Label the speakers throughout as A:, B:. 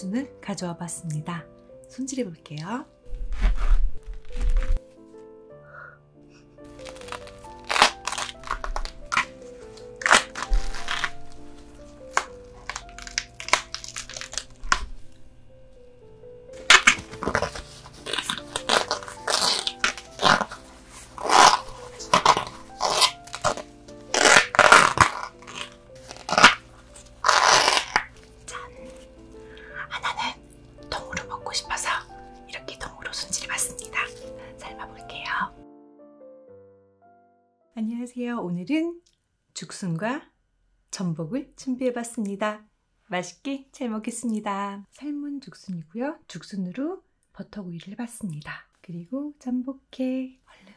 A: 죽순을 가져와 봤습니다. 손질해 볼게요. 손질해봤습니다. 삶아볼게요. 안녕하세요. 오늘은 죽순과 전복을 준비해봤습니다. 맛있게 잘 먹겠습니다. 삶은 죽순이고요. 죽순으로 버터구이를 해봤습니다. 그리고 전복회 얼른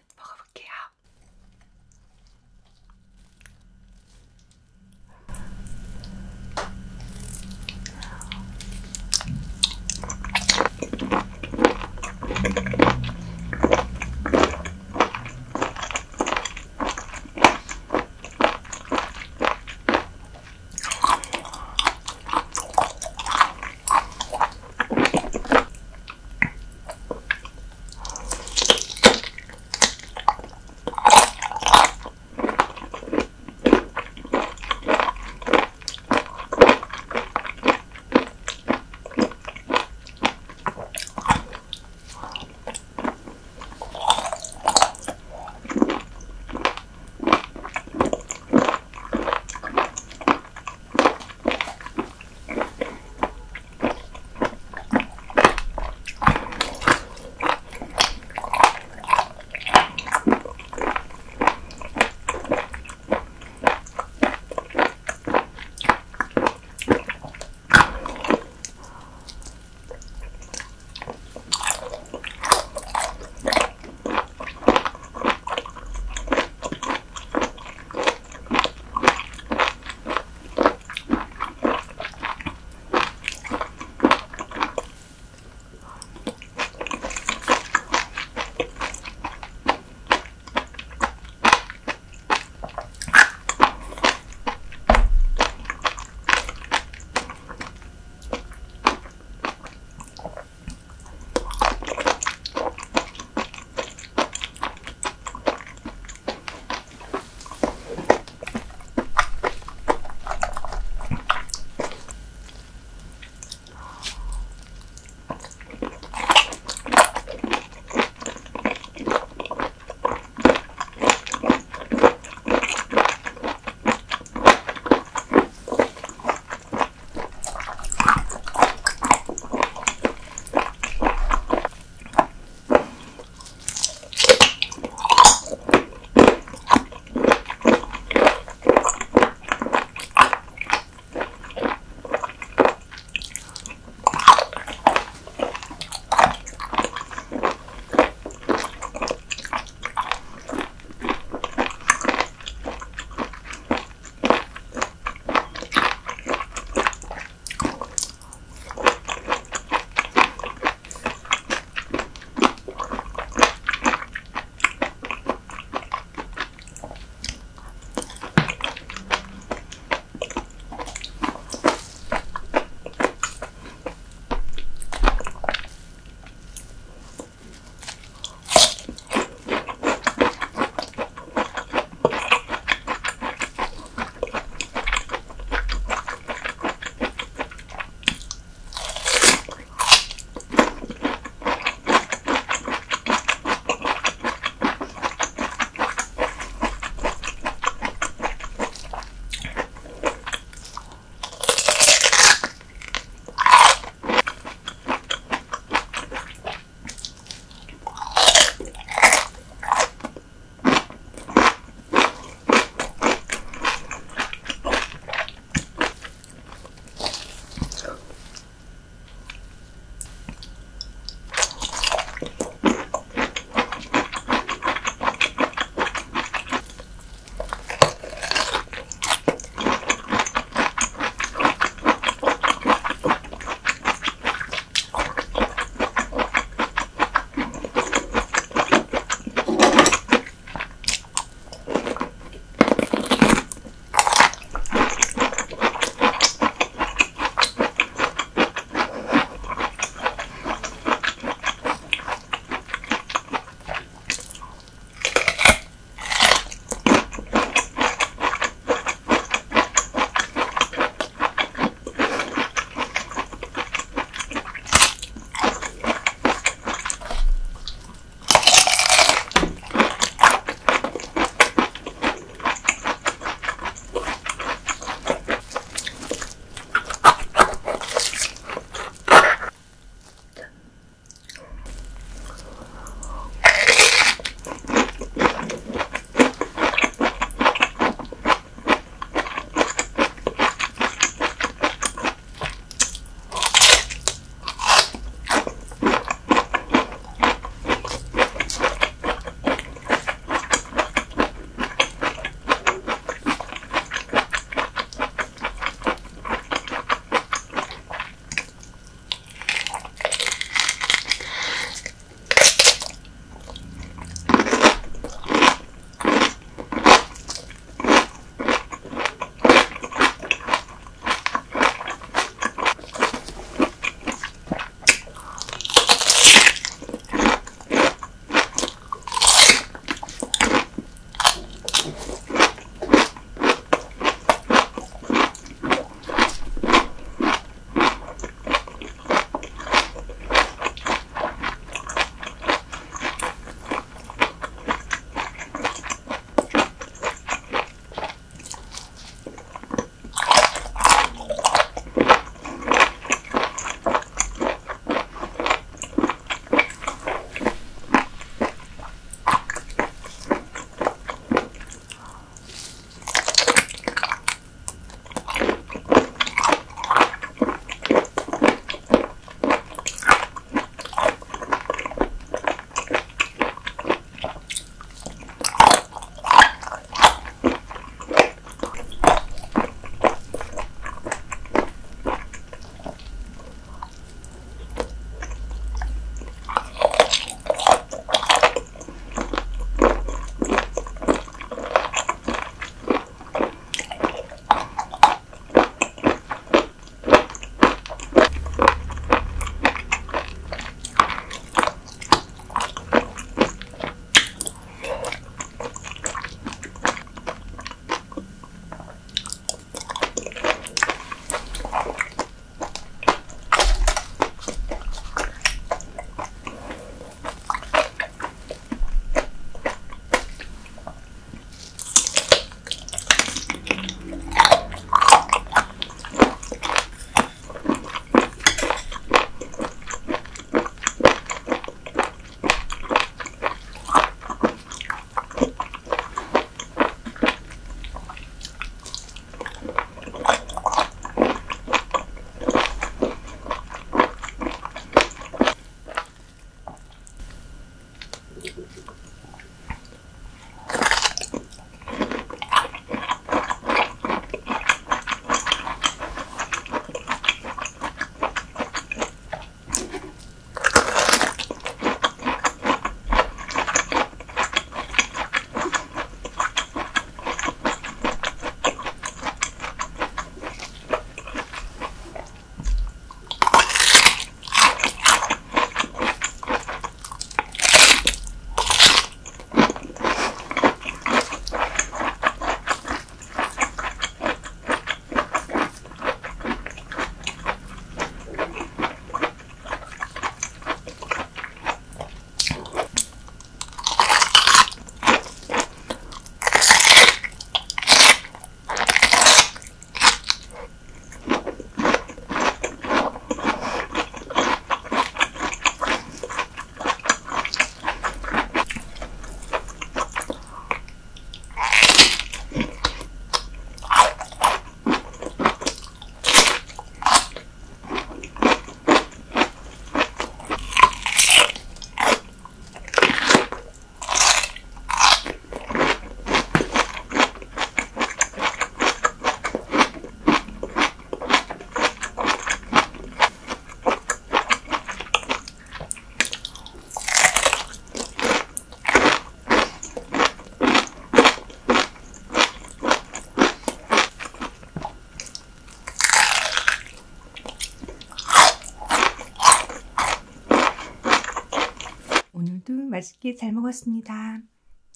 A: 맛있게 잘 먹었습니다.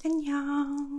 A: 안녕.